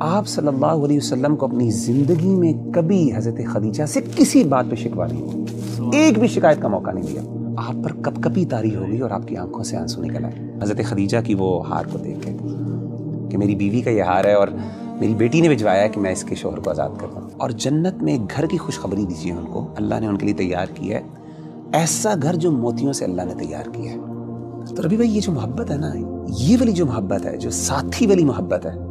आप सल्लल्लाहु अलैहि वसल्लम को अपनी ज़िंदगी में कभी हज़रत खदीजा से किसी बात पे शिकवा नहीं एक भी शिकायत का मौका नहीं दिया। आप पर कप कपी तारी होगी और आपकी आँखों से आँसू निकल आए। हज़रत खदीजा की वो हार को देख के कि मेरी बीवी का ये हार है और मेरी बेटी ने भिजवाया कि मैं इसके शोहर को आज़ाद कर दूँ। और जन्नत में घर की खुशखबरी दीजिए उनको। अल्लाह ने उनके लिए तैयार किया है। ऐसा घर जो मोतियों से अल्लाह ने तैयार किया है। तो रवि भाई, ये जो मोहब्बत है ना, ये वाली जो मोहब्बत है, जो साथी वाली मोहब्बत है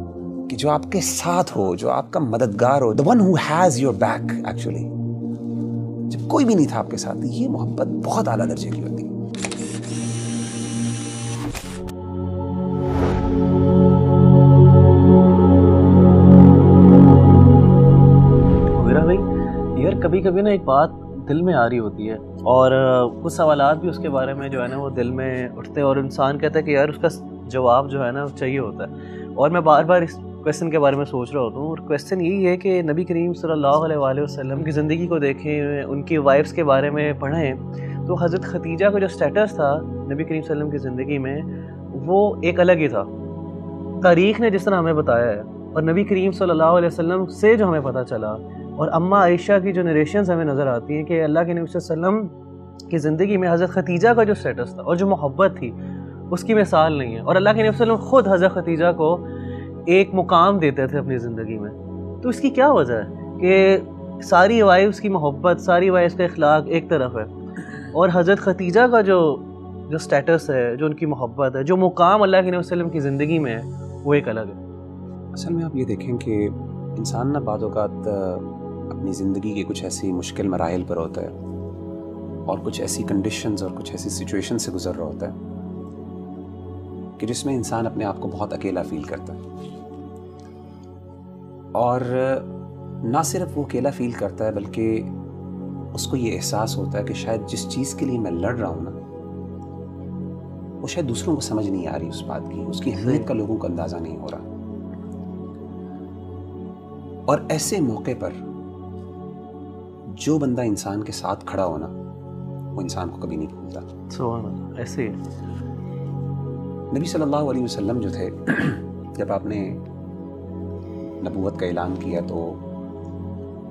कि जो आपके साथ हो, जो आपका मददगार हो the one who has your back actually जब कोई भी नहीं था आपके साथ, ये मोहब्बत बहुत आला दर्जे की होती। यार कभी कभी ना एक बात दिल में आ रही होती है, और कुछ सवाल भी उसके बारे में जो है ना, वो दिल में उठते हैं, और इंसान कहता है कि यार उसका जवाब जो है ना चाहिए होता है। और मैं बार बार इस क्वेश्चन के बारे में सोच रहा होता हूँ। और क्वेश्चन यही है कि नबी करीम सल्लल्लाहु अलैहि वसल्लम की ज़िंदगी को देखें, उनकी वाइफ्स के बारे में पढ़ें तो हज़रत खतीजा का जो स्टेटस था नबी करीम वसल्लम की ज़िंदगी में, वो एक अलग ही था। तारीख़ ने जिस तरह हमें बताया है, और नबी करीम सल्लल्लाहु अलैहि वसल्लम से जो हमें पता चला, और अम्मा आयशा की जो नरेशन हमें नज़र आती हैं कि अल्लाह के नबी वसल्लम की ज़िंदगी में हज़रत खतीजा का जो स्टेटस था, और जो मोहब्बत थी, उसकी मिसाल नहीं है। और अल्लाह के नबी वसल्लम ख़ुद हज़रत खतीजा को एक मुकाम देते थे अपनी ज़िंदगी में। तो इसकी क्या वजह है? कि सारी वाइफ्स की मोहब्बत, सारी वाइफ्स का अखलाक एक तरफ़ है। और हज़रत खतीजा का जो जो स्टेटस है, जो उनकी मोहब्बत है, जो मुकाम अल्लाह के वसल्लम की ज़िंदगी में है, वो एक अलग है। असल में आप ये देखें कि इंसान ना बाद अपनी ज़िंदगी के कुछ ऐसी मुश्किल मराहल पर होता है। और कुछ ऐसी कंडीशंस और कुछ ऐसी सिचुएशन से गुजर रहा होता है, कि जिसमें इंसान अपने आप को बहुत अकेला फील करता है। और ना सिर्फ़ वो अकेला फील करता है बल्कि उसको ये एहसास होता है कि शायद जिस चीज़ के लिए मैं लड़ रहा हूँ ना वो शायद दूसरों को समझ नहीं आ रही उस बात की। उसकी अहमियत का लोगों को अंदाज़ा नहीं हो रहा। और ऐसे मौके पर जो बंदा इंसान के साथ खड़ा हो ना वो इंसान को कभी नहीं भूलता। ऐसे नबी सल्लल्लाहु अलैहि वसल्लम जो थे जब आपने नबूवत का ऐलान किया तो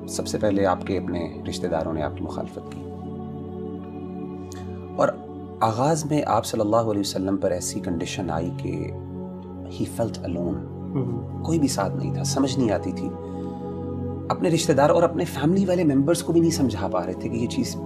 सबसे पहले आपके अपने रिश्तेदारों ने आपकी मुखालफत की। और आगाज़ में आप सल्लल्लाहु अलैहि वसल्लम पर ऐसी कंडीशन आई कि ही फेल्ट अलोन कोई भी साथ नहीं था समझ नहीं आती थी। अपने रिश्तेदार और अपने फैमिली वाले मेंबर्स को भी नहीं समझा पा रहे थे कि ये चीज़